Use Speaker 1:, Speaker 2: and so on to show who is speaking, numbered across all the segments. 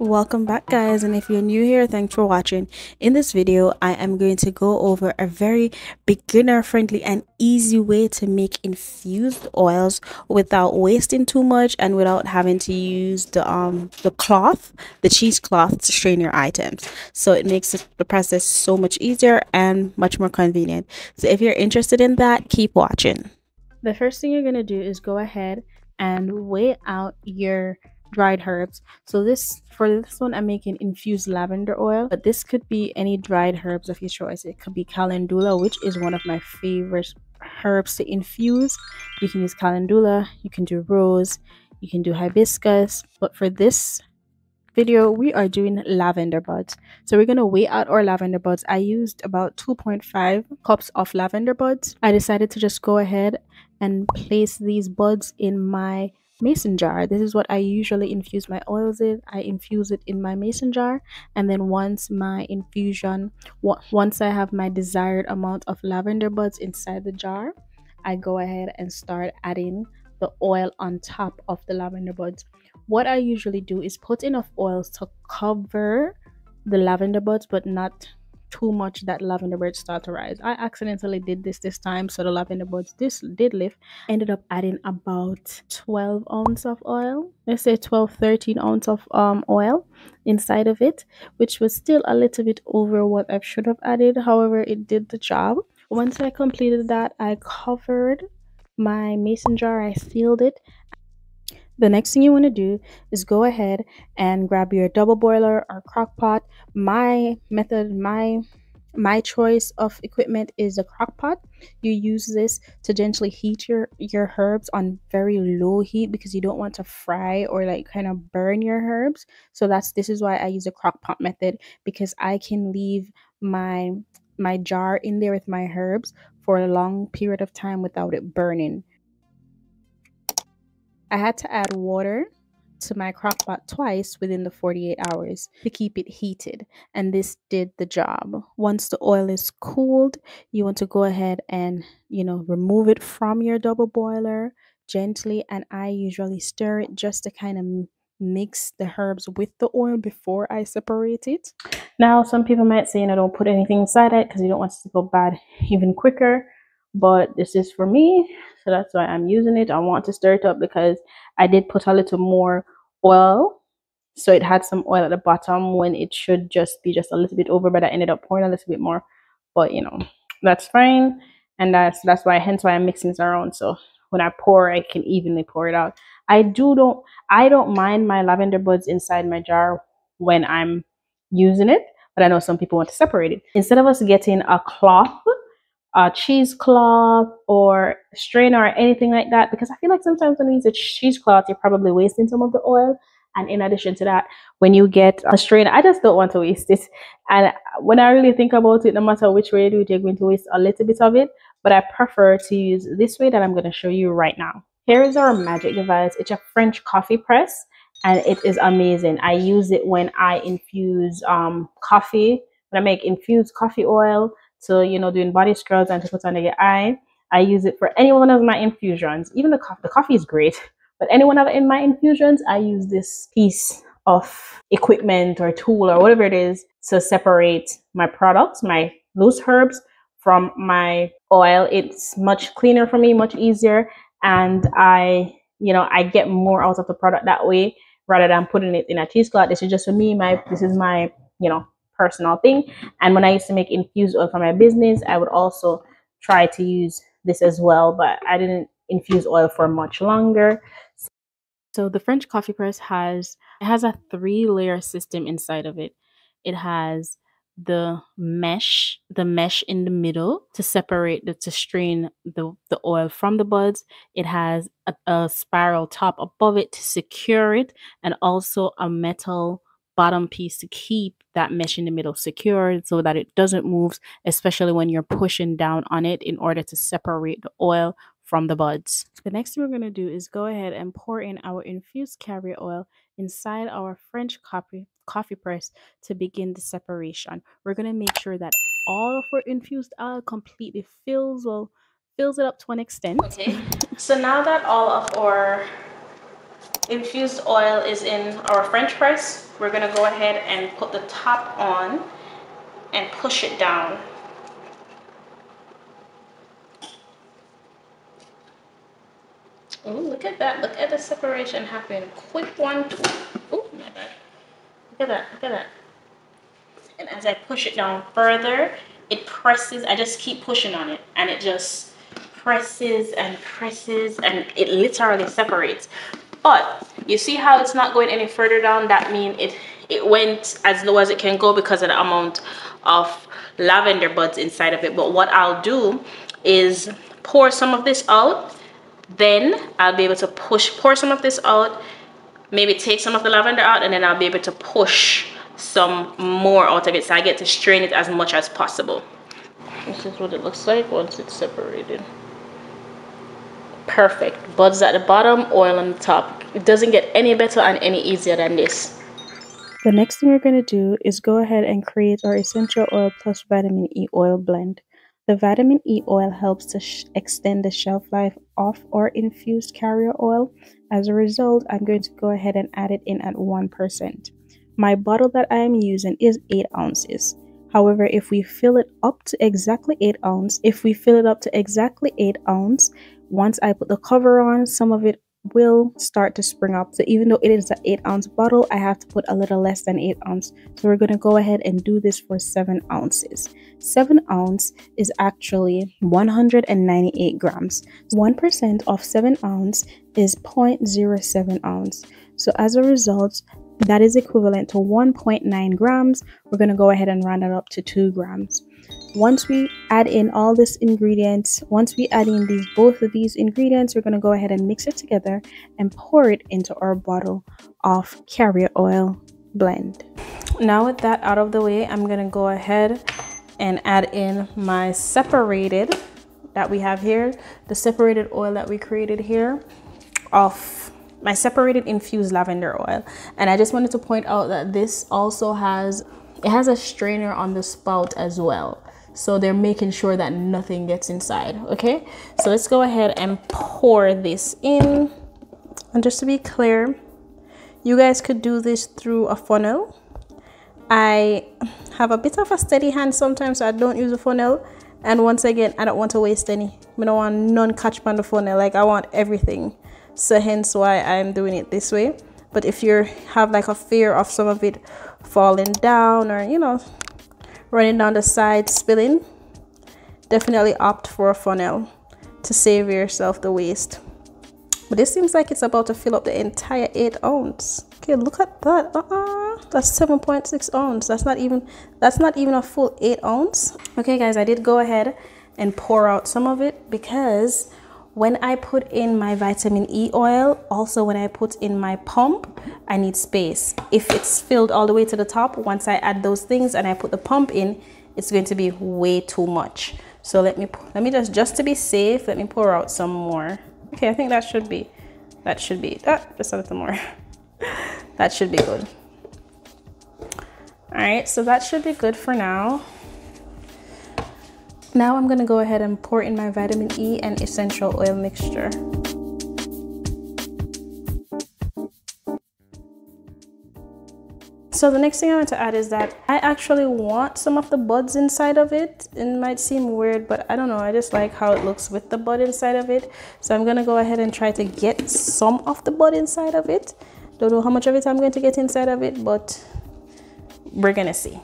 Speaker 1: welcome back guys and if you're new here thanks for watching. In this video i am going to go over a very beginner friendly and easy way to make infused oils without wasting too much and without having to use the um the cloth the cheesecloth to strain your items. So it makes the process so much easier and much more convenient. So if you're interested in that keep watching. The first thing you're going to do is go ahead and weigh out your dried herbs. So this for this one I'm making infused lavender oil, but this could be any dried herbs of your choice. It could be calendula, which is one of my favorite herbs to infuse. You can use calendula, you can do rose, you can do hibiscus, but for this video we are doing lavender buds so we're going to weigh out our lavender buds i used about 2.5 cups of lavender buds i decided to just go ahead and place these buds in my mason jar. This is what i usually infuse my oils in. I infuse it in my mason jar and then once my infusion once i have my desired amount of lavender buds inside the jar i go ahead and start adding the oil on top of the lavender buds. What i usually do is put enough oils to cover the lavender buds but not too much that lavender buds start to rise. I accidentally did this this time, so the lavender buds this did lift. Ended up adding about 12 ounce of oil. Let's say 12, 13 ounce of um oil inside of it, which was still a little bit over what I should have added. However, it did the job. Once I completed that, I covered my mason jar, I sealed it, the next thing you want to do is go ahead and grab your double boiler or crock pot. My method, my my choice of equipment is a crock pot. You use this to gently heat your your herbs on very low heat because you don't want to fry or like kind of burn your herbs. So that's this is why I use a crock pot method because I can leave my my jar in there with my herbs for a long period of time without it burning. I had to add water to my crock pot twice within the 48 hours to keep it heated and this did the job. Once the oil is cooled you want to go ahead and you know remove it from your double boiler gently and i usually stir it just to kind of mix the herbs with the oil before i separate it. Now some people might say you know don't put anything inside it because you don't want it to go bad even quicker but this is for me so that's why i'm using it. I want to stir it up because i did put a little more oil so it had some oil at the bottom when it should just be just a little bit over but i ended up pouring a little bit more. But you know that's fine and that's that's why hence why i'm mixing this around so when i pour i can evenly pour it out. I do don't i don't mind my lavender buds inside my jar when i'm using it but i know some people want to separate it. Instead of us getting a cloth cheesecloth or strainer or anything like that because I feel like sometimes when you use a cheesecloth, you're probably wasting some of the oil. And in addition to that, when you get a strainer, I just don't want to waste it. And when I really think about it, no matter which way you do it, you're going to waste a little bit of it. But I prefer to use this way that I'm going to show you right now. Here is our magic device. It's a French coffee press and it is amazing. I use it when I infuse um, coffee, when I make infused coffee oil to you know doing body scrubs and to put under your eye. I use it for any one of my infusions. Even the coffee, the coffee is great, but any one of in my infusions, I use this piece of equipment or tool or whatever it is to separate my products, my loose herbs from my oil. It's much cleaner for me, much easier, and I, you know, I get more out of the product that way rather than putting it in a cheesecloth. This is just for me. My this is my, you know, personal thing. And when I used to make infused oil for my business, I would also try to use this as well, but I didn't infuse oil for much longer. So the French coffee press has it has a three layer system inside of it. It has the mesh, the mesh in the middle to separate the to strain the, the oil from the buds. It has a, a spiral top above it to secure it, and also a metal bottom piece to keep that mesh in the middle secured so that it doesn't move, especially when you're pushing down on it in order to separate the oil from the buds. The next thing we're going to do is go ahead and pour in our infused carrier oil inside our French coffee, coffee press to begin the separation. We're going to make sure that all of our infused oil completely fills well fills it up to an extent.
Speaker 2: Okay. so now that all of our
Speaker 1: infused oil is in our French press, we're gonna go ahead and put the top on and push it down. Oh, look at that. Look at the separation happen. Quick one. Oh, my bad. Look at that. Look at that. And as I push it down further, it presses. I just keep pushing on it and it just presses and presses and it literally separates. But you see how it's not going any further down? That means it, it went as low as it can go because of the amount of lavender buds inside of it. But what I'll do is pour some of this out. Then I'll be able to push, pour some of this out, maybe take some of the lavender out, and then I'll be able to push some more out of it so I get to strain it as much as possible. This is what it looks like once it's separated. Perfect. Buds at the bottom, oil on the top. It doesn't get any better and any easier than this.
Speaker 2: The next thing we're going to do is go ahead and create our essential oil plus vitamin E oil blend. The vitamin E oil helps to extend the shelf life of our infused carrier oil. As a result, I'm going to go ahead and add it in at 1%. My bottle that I am using is 8 ounces. However, if we fill it up to exactly 8 ounces, if we fill it up to exactly 8 ounce, once I put the cover on, some of it will start to spring up. So even though it is an 8 ounce bottle, I have to put a little less than 8 ounce. So we're going to go ahead and do this for 7 ounces. 7 ounce is actually 198 grams. 1% of 7 ounce is 0.07 ounce. So as a result, that is equivalent to 1.9 grams. We're going to go ahead and round it up to 2 grams once we add in all these ingredients once we add in these both of these ingredients we're going to go ahead and mix it together and pour it into our bottle of carrier oil blend. Now with that out of the way i'm going to go ahead and add in my separated that we have here the separated oil that we created here of my separated infused lavender oil. And i just wanted to point out that this also has it has a strainer on the spout as well so they're making sure that nothing gets inside okay? So let's go ahead and pour this in. And just to be clear you guys could do this through a funnel. I have a bit of a steady hand sometimes. So I don't use a funnel. And once again I don't want to waste any. I don't want none catch on the funnel. Like I want everything. So hence why I'm doing it this way. But if you have like a fear of some of it falling down or you know running down the side spilling. Definitely opt for a funnel to save yourself the waste. But this seems like it's about to fill up the entire 8 ounce. Okay look at that. Uh -uh. that's 7.6 ounce. That's not even that's not even a full 8 ounce. Okay guys i did go ahead and pour out some of it because when I put in my vitamin E oil, also when I put in my pump, I need space. If it's filled all the way to the top, once I add those things and I put the pump in, it's going to be way too much. So let me, let me just, just to be safe, let me pour out some more. Okay, I think that should be, that should be, ah, just a little more. that should be good. All right, so that should be good for now. Now I'm to go ahead and pour in my vitamin E and essential oil mixture. So the next thing I want to add is that I actually want some of the buds inside of it. It might seem weird, but I don't know. I just like how it looks with the bud inside of it. So I'm going to go ahead and try to get some of the bud inside of it. Don't know how much of it I'm going to get inside of it, but we're going to see.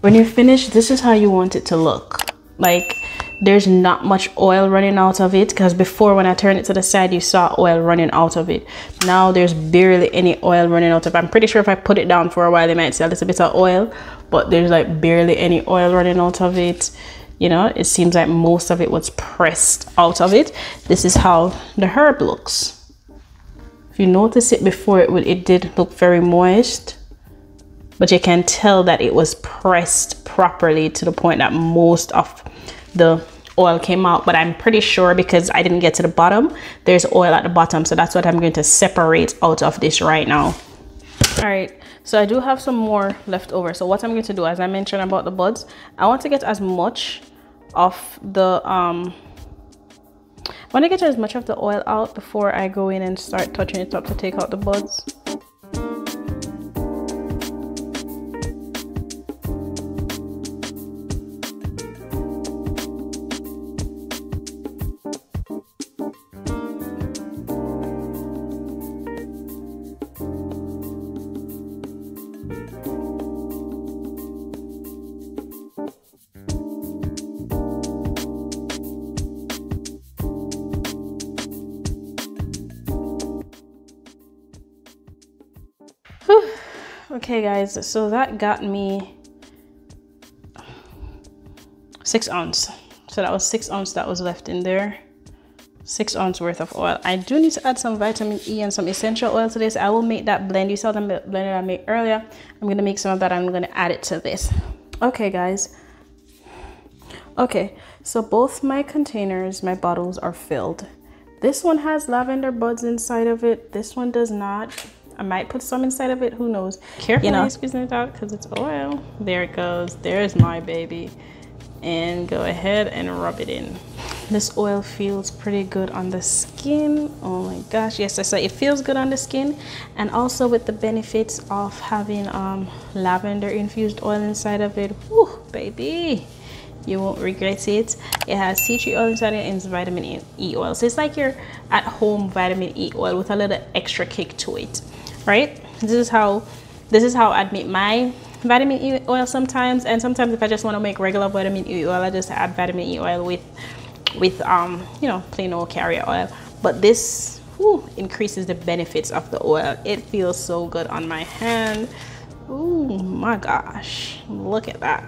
Speaker 2: When you're finished, this is how you want it to look like there's not much oil running out of it because before when I turned it to the side you saw oil running out of it. Now there's barely any oil running out of it. I'm pretty sure if I put it down for a while they might see a little bit of oil but there's like barely any oil running out of it. You know it seems like most of it was pressed out of it. This is how the herb looks. If you notice it before it, would it did look very moist but you can tell that it was pressed properly to the point that most of the oil came out. But i'm pretty sure because i didn't get to the bottom there's oil at the bottom. So that's what i'm going to separate out of this right now. All right. So i do have some more left over. So what i'm going to do as i mentioned about the buds i want to get as much of the um
Speaker 1: want to get as much of the oil out before I go in and start touching it up to take out the buds. Okay guys so that got me six ounce. So that was six ounce that was left in there. Six ounce worth of oil. I do need to add some vitamin e and some essential oil to this. I will make that blend. You saw the blender i made earlier. I'm gonna make some of that. I'm gonna add it to this. Okay guys. Okay so both my containers my bottles are filled. This one has lavender buds inside of it. This one does not I might put some inside of it. Who knows? Carefully you know. squeezing it out because it's oil. There it goes. There's my baby. And go ahead and rub it in. This oil feels pretty good on the skin. Oh my gosh. Yes, I said it feels good on the skin. And also with the benefits of having um, lavender infused oil inside of it. Whew, baby you won't regret it it has tea tree oil inside it and it's vitamin e oil so it's like your at home vitamin e oil with a little extra kick to it right? This is how this is how i make my vitamin e oil sometimes. And sometimes if i just want to make regular vitamin e oil i just add vitamin e oil with with um you know plain old carrier oil. But this whew, increases the benefits of the oil. It feels so good on my hand. Oh my gosh. Look at that.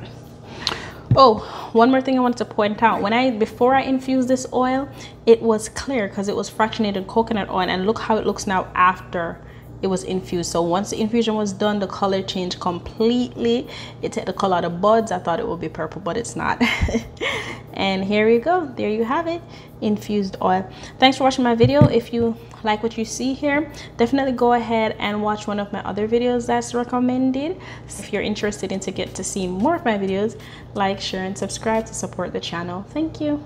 Speaker 1: Oh one more thing i wanted to point out. When i before i infused this oil it was clear because it was fractionated coconut oil and look how it looks now after it was infused. So once the infusion was done the color changed completely. It took the color of the buds. I thought it would be purple but it's not. And here you go. There you have it infused oil. Thanks for watching my video. If you like what you see here definitely go ahead and watch one of my other videos that's recommended. If you're interested in to get to see more of my videos like share and subscribe to support the channel. Thank you